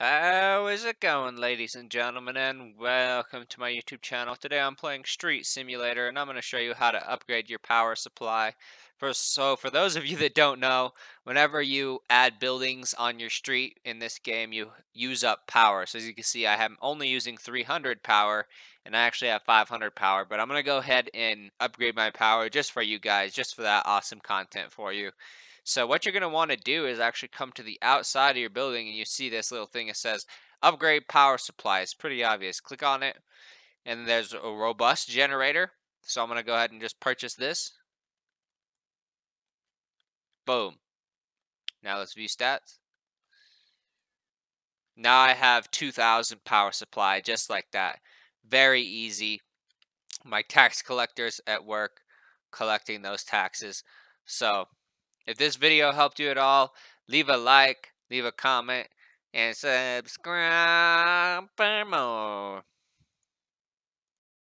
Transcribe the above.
How is it going, ladies and gentlemen, and welcome to my YouTube channel. Today I'm playing Street Simulator, and I'm going to show you how to upgrade your power supply. For, so, for those of you that don't know, whenever you add buildings on your street in this game, you use up power. So as you can see, I am only using 300 power, and I actually have 500 power. But I'm going to go ahead and upgrade my power just for you guys, just for that awesome content for you. So what you're going to want to do is actually come to the outside of your building and you see this little thing that says upgrade power supply. It's pretty obvious. Click on it and there's a robust generator. So I'm going to go ahead and just purchase this. Boom. Now let's view stats. Now I have 2,000 power supply just like that. Very easy. My tax collectors at work collecting those taxes. So if this video helped you at all, leave a like, leave a comment, and subscribe.